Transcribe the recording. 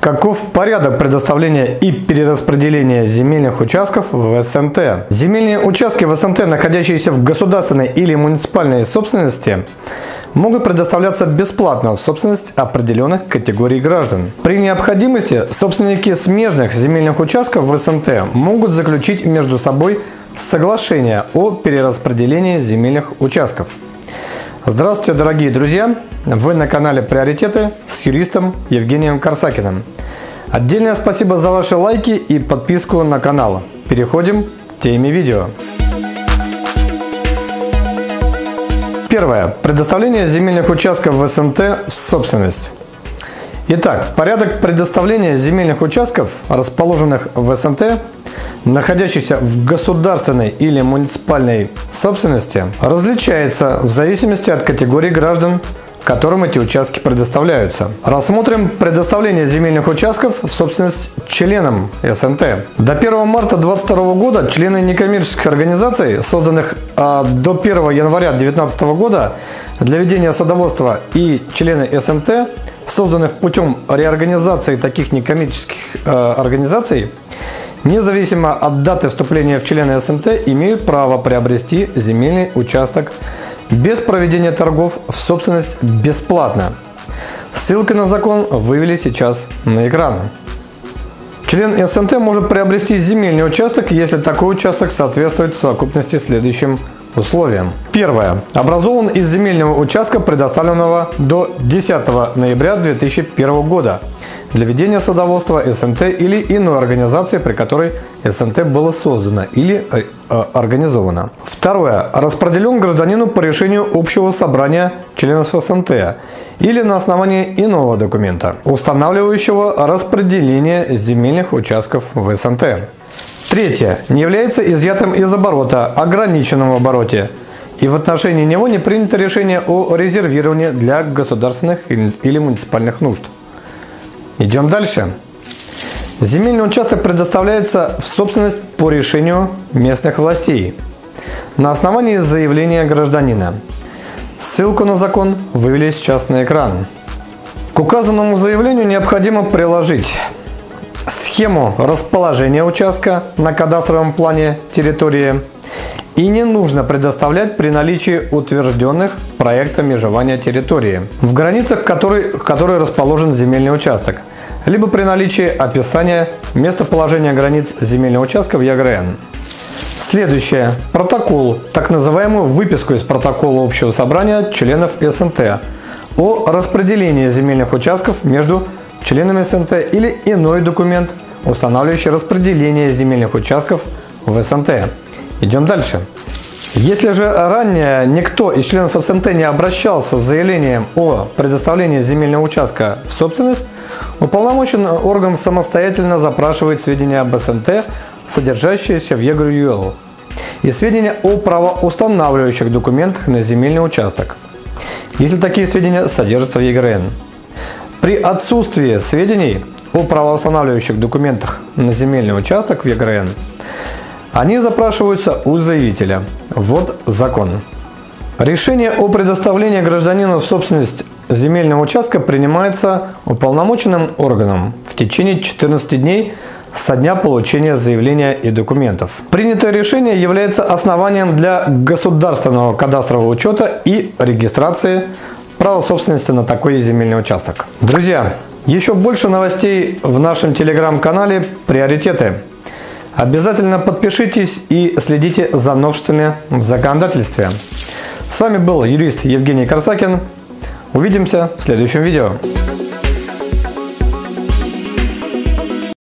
Каков порядок предоставления и перераспределения земельных участков в СНТ? Земельные участки в СНТ, находящиеся в государственной или муниципальной собственности, могут предоставляться бесплатно в собственность определенных категорий граждан. При необходимости собственники смежных земельных участков в СНТ могут заключить между собой соглашение о перераспределении земельных участков. Здравствуйте, дорогие друзья! Вы на канале Приоритеты с юристом Евгением Корсакиным. Отдельное спасибо за ваши лайки и подписку на канал. Переходим к теме видео. Первое. Предоставление земельных участков в СНТ в собственность. Итак, порядок предоставления земельных участков, расположенных в СНТ, находящихся в государственной или муниципальной собственности, различается в зависимости от категории граждан, которым эти участки предоставляются. Рассмотрим предоставление земельных участков в собственность членам СНТ. До 1 марта 2022 года члены некоммерческих организаций, созданных а, до 1 января 2019 года для ведения садоводства и члены СНТ, созданных путем реорганизации таких некоммерческих э, организаций, независимо от даты вступления в члены СНТ, имеют право приобрести земельный участок без проведения торгов в собственность бесплатно. Ссылка на закон вывели сейчас на экран. Член СНТ может приобрести земельный участок, если такой участок соответствует совокупности следующим условиям. Первое. Образован из земельного участка, предоставленного до 10 ноября 2001 года для ведения садоводства СНТ или иной организации, при которой СНТ было создано или э, э, организовано. Второе. Распределен гражданину по решению общего собрания членов СНТ или на основании иного документа, устанавливающего распределение земельных участков в СНТ. Третье. Не является изъятым из оборота, ограниченном обороте, и в отношении него не принято решение о резервировании для государственных или муниципальных нужд. Идем дальше. Земельный участок предоставляется в собственность по решению местных властей на основании заявления гражданина. Ссылку на закон вывели сейчас на экран. К указанному заявлению необходимо приложить схему расположения участка на кадастровом плане территории и не нужно предоставлять при наличии утвержденных проекта межевания территории, в границах которой, которой расположен земельный участок, либо при наличии описания местоположения границ земельного участка в ЯГРН. Следующее. Протокол, так называемую выписку из протокола общего собрания членов СНТ о распределении земельных участков между членами СНТ или иной документ, устанавливающий распределение земельных участков в СНТ. Идем дальше. Если же ранее никто из членов СНТ не обращался с заявлением о предоставлении земельного участка в собственность, уполномоченный орган самостоятельно запрашивает сведения об СНТ, содержащиеся в ЕГРЮЛ, и сведения о правоустанавливающих документах на земельный участок, если такие сведения содержатся в ЕГРН. При отсутствии сведений о правоустанавливающих документах на земельный участок в ЕГРН, они запрашиваются у заявителя. Вот закон. Решение о предоставлении гражданину в собственность земельного участка принимается уполномоченным органом в течение 14 дней со дня получения заявления и документов. Принятое решение является основанием для государственного кадастрового учета и регистрации права собственности на такой земельный участок. Друзья, еще больше новостей в нашем телеграм-канале «Приоритеты». Обязательно подпишитесь и следите за новшествами в законодательстве. С вами был юрист Евгений Корсакин. Увидимся в следующем видео.